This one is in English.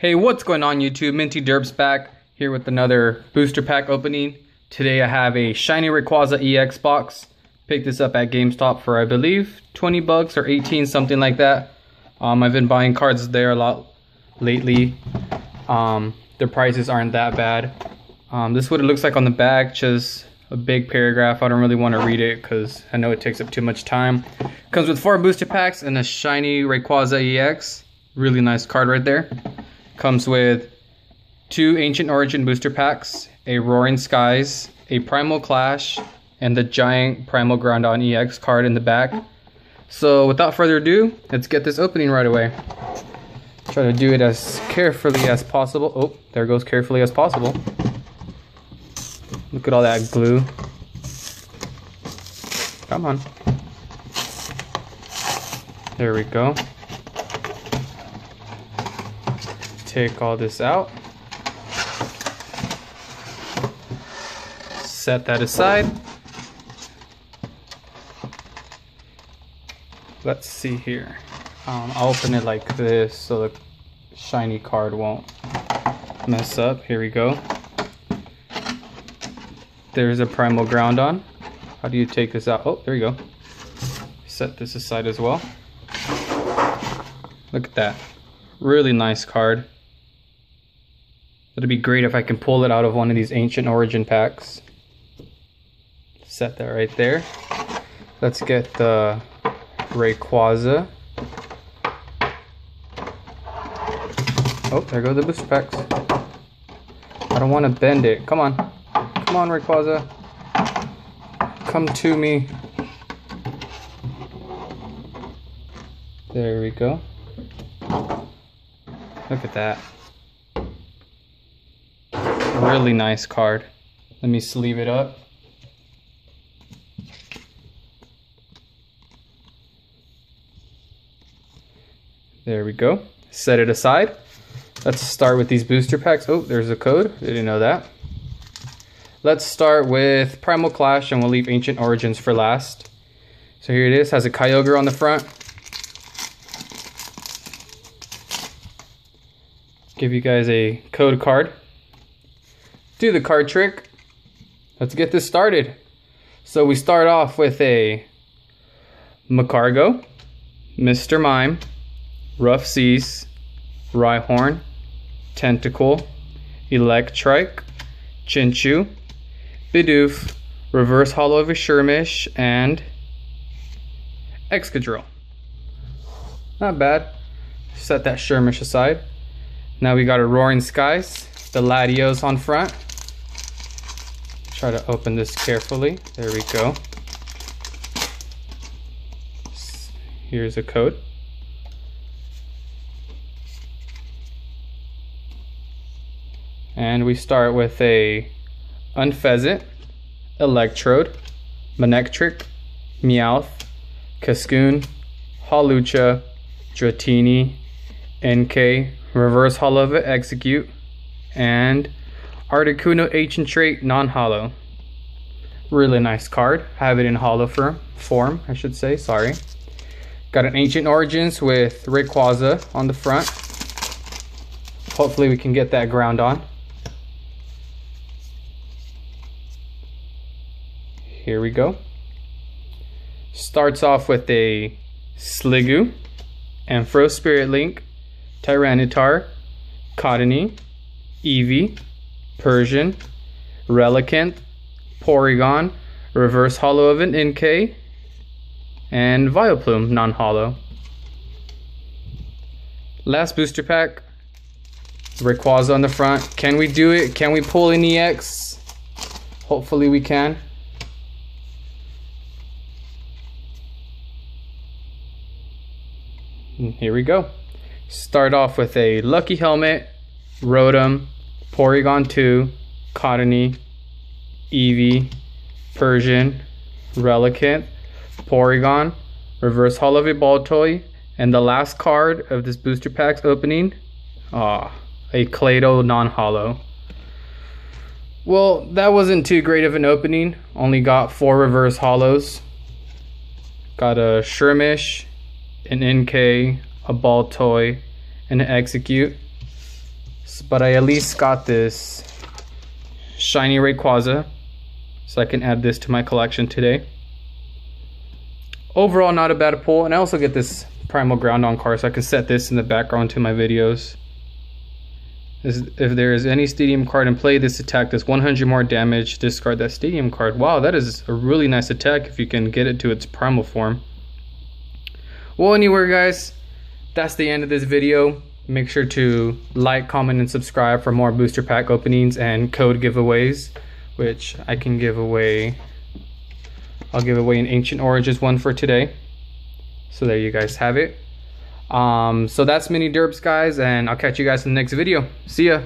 Hey, what's going on YouTube? Minty Derps back here with another booster pack opening. Today I have a shiny Rayquaza EX box. Picked this up at GameStop for I believe 20 bucks or 18, something like that. Um, I've been buying cards there a lot lately. Um, the prices aren't that bad. Um, this is what it looks like on the back, just a big paragraph. I don't really want to read it because I know it takes up too much time. Comes with four booster packs and a shiny Rayquaza EX. Really nice card right there. Comes with two Ancient Origin booster packs, a Roaring Skies, a Primal Clash, and the giant Primal Groudon EX card in the back. So without further ado, let's get this opening right away. Try to do it as carefully as possible. Oh, there goes carefully as possible. Look at all that glue. Come on. There we go. Take all this out. Set that aside. Let's see here. Um, I'll open it like this so the shiny card won't mess up. Here we go. There's a Primal Groudon. How do you take this out? Oh, there you go. Set this aside as well. Look at that. Really nice card. It'd be great if I can pull it out of one of these Ancient Origin packs. Set that right there. Let's get the Rayquaza. Oh, there go the booster packs. I don't want to bend it. Come on. Come on, Rayquaza. Come to me. There we go. Look at that. Really nice card. Let me sleeve it up. There we go. Set it aside. Let's start with these booster packs. Oh, there's a code. Didn't know that. Let's start with Primal Clash and we'll leave Ancient Origins for last. So here it is. Has a Kyogre on the front. Give you guys a code card. Do the card trick. Let's get this started. So we start off with a Magcargo, Mr. Mime, Rough Seas, Rhyhorn, Tentacool, Electrike, Chinchou, Bidoof, Reverse Holo of a Skirmish, and Excadrill. Not bad. Set that Skirmish aside. Now we got a Roaring Skies, the Latios on front. Try to open this carefully. There we go. Here's a code. And we start with a Unfezant, Electrode, Manectric, Meowth, Cascoon, Hawlucha, Dratini, NK, Reverse Holo Execute, and Articuno Ancient Trait non-holo. Really nice card. Have it in holo form, form, I should say, sorry. Got an Ancient Origins with Rayquaza on the front. Hopefully we can get that Groudon. Here we go. Starts off with a Sliggoo, Ampharos Spirit Link, Tyranitar, Cottonee, Eevee, Persian, Relicanth, Porygon, Reverse Holo of an NK, and Vileplume non-holo. Last booster pack, Rayquaza on the front. Can we do it? Can we pull an EX? Hopefully we can. here we go. Start off with a Lucky Helmet, Rotom, Porygon 2, Cottonee, Eevee, Persian, Relicanth, Porygon, Reverse Holo Baltoy, and the last card of this booster pack's opening, ah, a Claydol non-holo. Well, that wasn't too great of an opening. Only got four reverse holos. Got a Skirmish, an NK, a Baltoy, and an Execute. But I at least got this shiny Rayquaza, so I can add this to my collection today. Overall, not a bad pull, and I also get this Primal Groudon card, so I can set this in the background to my videos. If there is any Stadium card in play, this attack does 100 more damage. Discard that Stadium card. Wow, that is a really nice attack if you can get it to its primal form. Well, anyway, guys, that's the end of this video. Make sure to like, comment, and subscribe for more booster pack openings and code giveaways, which I can give away. I'll give away an Ancient Origins one for today. So there you guys have it. Um, so that's Minty Derps, guys, and I'll catch you guys in the next video. See ya.